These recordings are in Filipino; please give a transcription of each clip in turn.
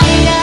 yeah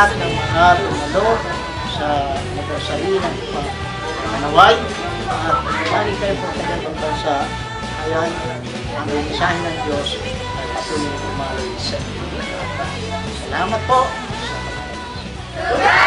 lahat ng mga tumalo sa nagkasari ng panaway at sari kayo po sa ibang bansa. Ayan, ang inisahin ng Diyos ay patuloy kumaloy sa inyo. Salamat po. Salamat po.